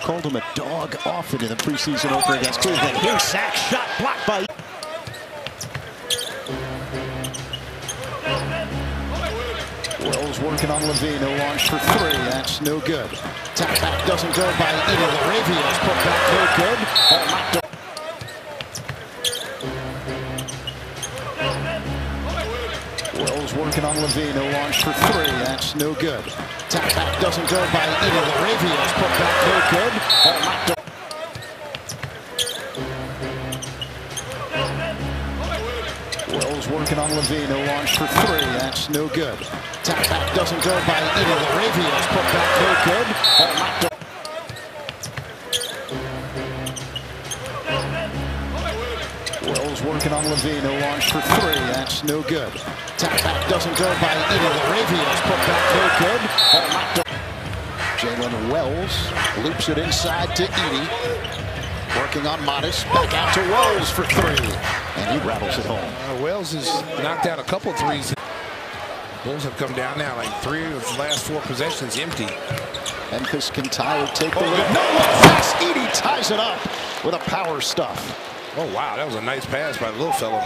called him a dog often in the preseason opener against Cleveland. Here's sack shot blocked by. Wells working on LaVine, who launched for three. That's no good. Tap back doesn't go by either. LaRavia's put back no good. Wells working on LaVine, who launched for three. That's no good. Tap back doesn't go by either. LaRavia's put back no good. Knocked Wells working on LaVine, who launched for three. That's no good. Tap back doesn't go by either. LaRavia's put back no good. Ball working on LaVine, who launched for three. That's no good. Tap back doesn't go by either. LaRavia's put back no good. Jaylen Wells loops it inside to Edey. Working on Modest. Back out to Wells for three. And he rattles it home. Uh, Wells has knocked out a couple threes. Bulls have come down now, like three of the last four possessions empty. Memphis can tie or take the lead. No look pass. Edey ties it up with a power stuff. Oh, wow, that was a nice pass by the little fellow.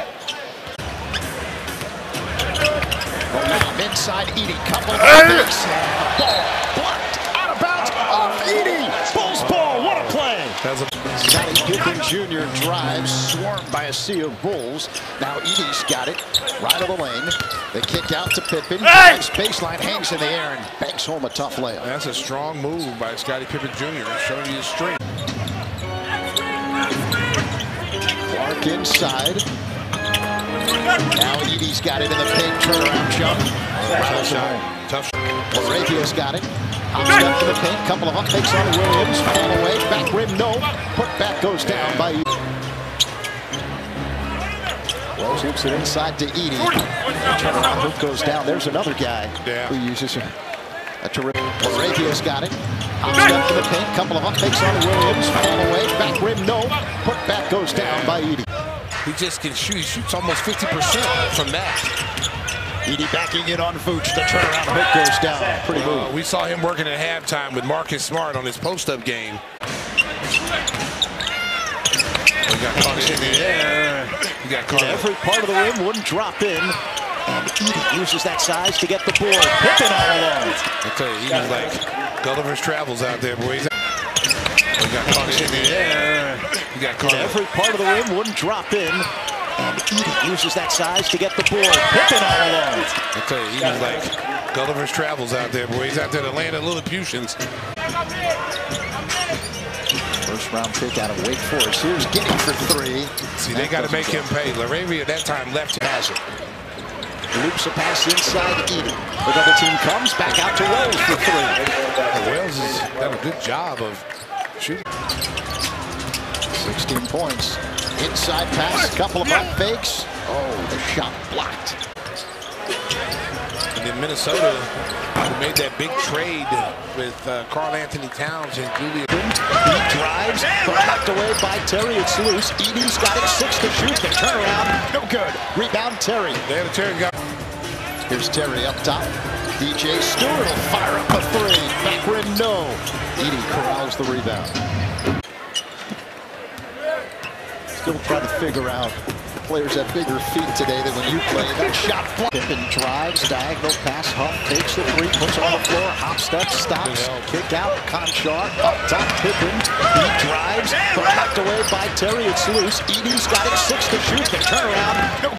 Momentum inside Edey. Couple of fakes. And ball blocked out of bounds off Edey. Bulls ball. What a play. That was a Scottie Pippen Jr. drives, swarmed by a sea of Bulls. Now Edey's got it, right of the lane. They kick out to Pippen. Drives baseline, hangs in the air, and banks home a tough layup. That's a strong move by Scottie Pippen Jr. showing you his strength. Inside. Now Edey's got it in the paint, turnaround jump. Tough shot. LaRavia's got it. Hops up to the paint, couple of up fakes on Williams. Fall away, back rim, no. Put back goes down by Edey. Wells hoops it inside to Edey. Turnaround hook goes down. There's another guy who uses a, a terrific. LaRavia's got it. Hops up to the paint, couple of up fakes on Williams. Fall away, back rim, no. Put back goes down by Edey. He just can shoot. He shoots almost 50% from that. Edey backing in on Vooch. The turnaround hook goes down. Pretty Uh, move. we saw him working at halftime with Marcus Smart on his post-up game. He got caught in the air. He got caught. Every part of the rim wouldn't drop in. And Edey uses that size to get the board. Pippen all alone. I tell you, he was like Gulliver's Travels out there, boys. He got caught in the air. He got caught. Every part of the rim wouldn't drop in. And Edey uses that size to get the board. Pippen all alone. I tell you, he was like Gulliver's Travels out there, boys. Out there, to land of Lilliputians. First round pick out of Wake Forest. Here's Giddey for three. See, they got to make him pay. LaRavia at that time left. Has it. Loops a pass inside Edey. The double team comes back out to Wells for three. Wells has done a good job of shooting. 16 points. Inside pass, a couple of up fakes. Oh, the shot blocked. And then Minnesota who made that big trade with uh, Karl-Anthony Towns and Julius. He drives, but knocked away by Terry. It's loose. Edey's got it, six to shoot. The turnaround, no good. Rebound, Terry. They had a Terry got Here's Terry up top. DJ Stewart will fire up a three. Back rim, no. Edey corrals the rebound. Still trying to figure out players have bigger feet today than when you play. That shot blocked. Pippen drives, diagonal pass, Hunt takes the three, puts it on the floor, hop step, stops, kick out, Konchar, up top, Pippen. He drives, but knocked away by Terry. It's loose. Edey's got it, six to shoot. The turnaround, no